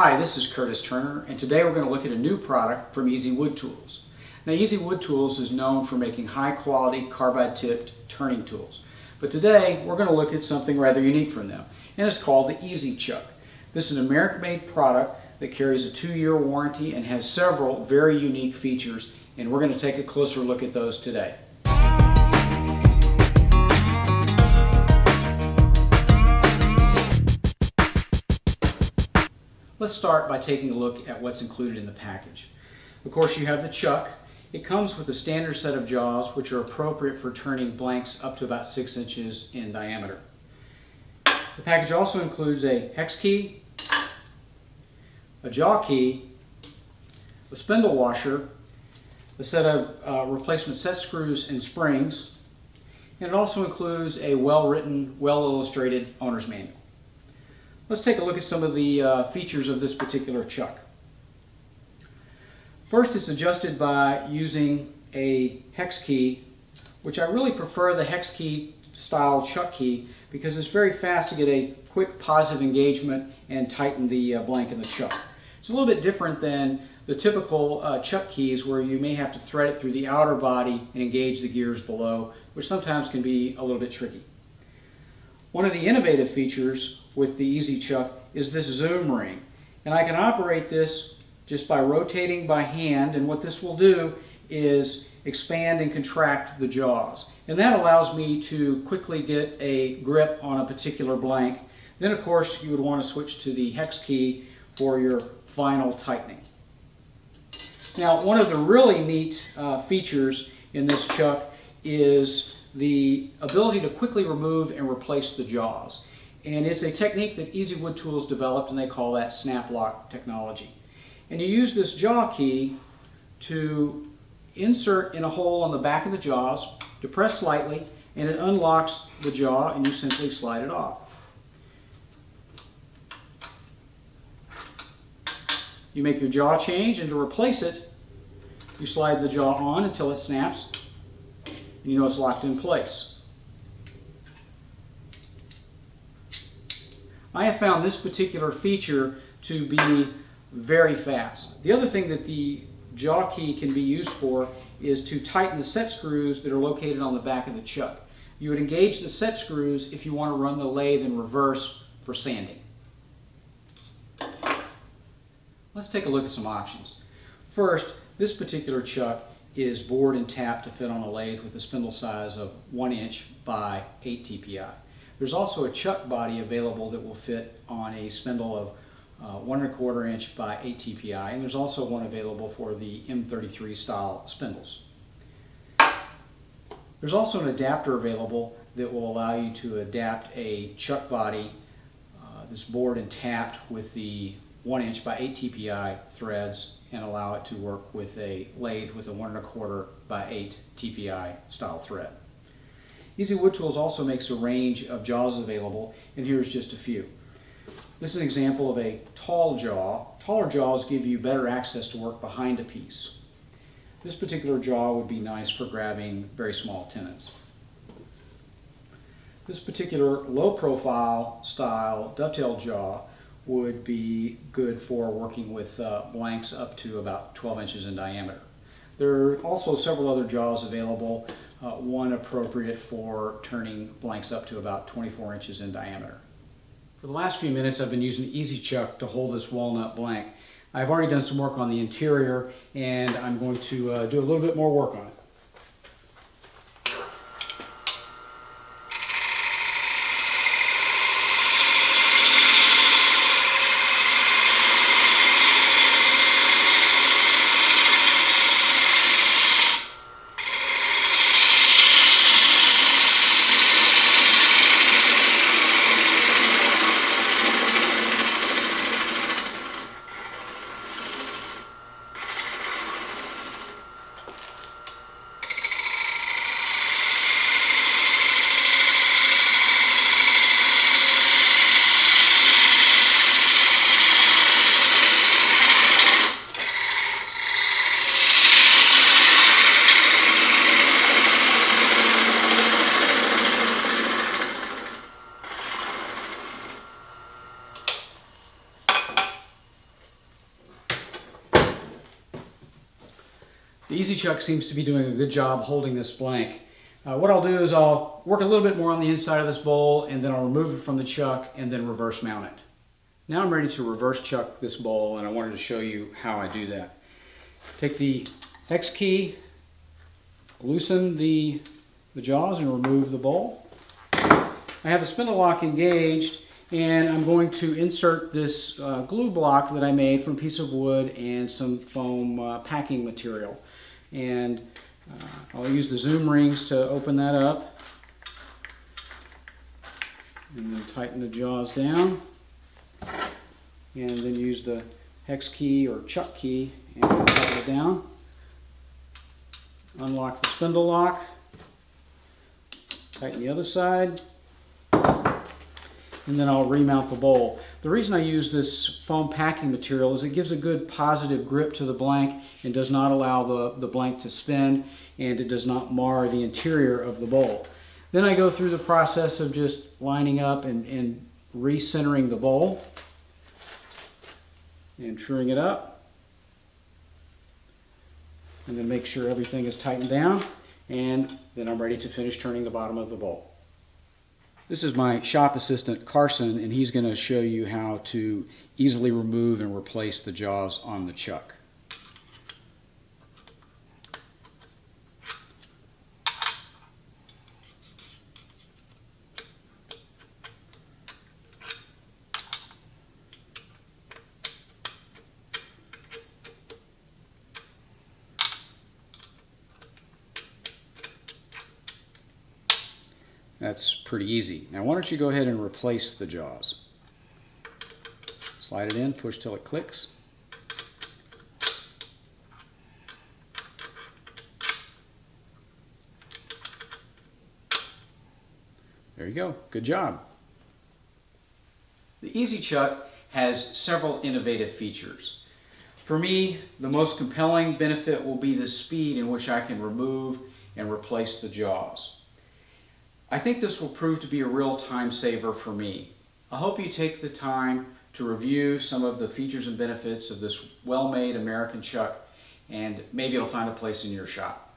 Hi, this is Curtis Turner, and today we're going to look at a new product from Easy Wood Tools. Now, Easy Wood Tools is known for making high-quality carbide-tipped turning tools. But today, we're going to look at something rather unique from them, and it's called the Easy Chuck. This is an American-made product that carries a two-year warranty and has several very unique features, and we're going to take a closer look at those today. Let's start by taking a look at what's included in the package. Of course, you have the chuck. It comes with a standard set of jaws which are appropriate for turning blanks up to about 6 inches in diameter. The package also includes a hex key, a jaw key, a spindle washer, a set of uh, replacement set screws and springs, and it also includes a well-written, well-illustrated owner's manual. Let's take a look at some of the uh, features of this particular chuck. First, it's adjusted by using a hex key, which I really prefer the hex key style chuck key because it's very fast to get a quick positive engagement and tighten the uh, blank in the chuck. It's a little bit different than the typical uh, chuck keys where you may have to thread it through the outer body and engage the gears below, which sometimes can be a little bit tricky. One of the innovative features with the Easy Chuck is this zoom ring. And I can operate this just by rotating by hand and what this will do is expand and contract the jaws. And that allows me to quickly get a grip on a particular blank. Then of course you would want to switch to the hex key for your final tightening. Now one of the really neat uh, features in this chuck is the ability to quickly remove and replace the jaws. And it's a technique that Easy Wood Tools developed and they call that snap lock technology. And you use this jaw key to insert in a hole on the back of the jaws, depress slightly, and it unlocks the jaw and you simply slide it off. You make your jaw change and to replace it, you slide the jaw on until it snaps and you know it's locked in place. I have found this particular feature to be very fast. The other thing that the jaw key can be used for is to tighten the set screws that are located on the back of the chuck. You would engage the set screws if you want to run the lathe in reverse for sanding. Let's take a look at some options. First, this particular chuck is bored and tapped to fit on a lathe with a spindle size of 1 inch by 8 TPI. There's also a chuck body available that will fit on a spindle of uh, one and a quarter inch by 8 TPI, and there's also one available for the M33 style spindles. There's also an adapter available that will allow you to adapt a chuck body uh, bored and tapped with the 1 inch by 8 TPI threads and allow it to work with a lathe with a 1 and a quarter by 8 TPI style thread. Easy Wood Tools also makes a range of jaws available, and here's just a few. This is an example of a tall jaw. Taller jaws give you better access to work behind a piece. This particular jaw would be nice for grabbing very small tenons. This particular low profile style dovetail jaw would be good for working with uh, blanks up to about 12 inches in diameter. There are also several other jaws available uh, one appropriate for turning blanks up to about 24 inches in diameter. For the last few minutes I've been using Easy Chuck to hold this walnut blank. I've already done some work on the interior and I'm going to uh, do a little bit more work on it. The Easy Chuck seems to be doing a good job holding this blank. Uh, what I'll do is I'll work a little bit more on the inside of this bowl and then I'll remove it from the chuck and then reverse mount it. Now I'm ready to reverse chuck this bowl and I wanted to show you how I do that. Take the hex key, loosen the, the jaws and remove the bowl. I have the spindle lock engaged and I'm going to insert this uh, glue block that I made from a piece of wood and some foam uh, packing material. And uh, I'll use the zoom rings to open that up. And then tighten the jaws down. And then use the hex key or chuck key and tighten it down. Unlock the spindle lock. Tighten the other side and then I'll remount the bowl. The reason I use this foam packing material is it gives a good positive grip to the blank and does not allow the, the blank to spin and it does not mar the interior of the bowl. Then I go through the process of just lining up and, and recentering the bowl and truing it up and then make sure everything is tightened down and then I'm ready to finish turning the bottom of the bowl. This is my shop assistant Carson and he's going to show you how to easily remove and replace the jaws on the chuck. That's pretty easy. Now why don't you go ahead and replace the jaws. Slide it in, push till it clicks. There you go. Good job. The Easy Chuck has several innovative features. For me, the most compelling benefit will be the speed in which I can remove and replace the jaws. I think this will prove to be a real time saver for me. I hope you take the time to review some of the features and benefits of this well-made American chuck and maybe it'll find a place in your shop.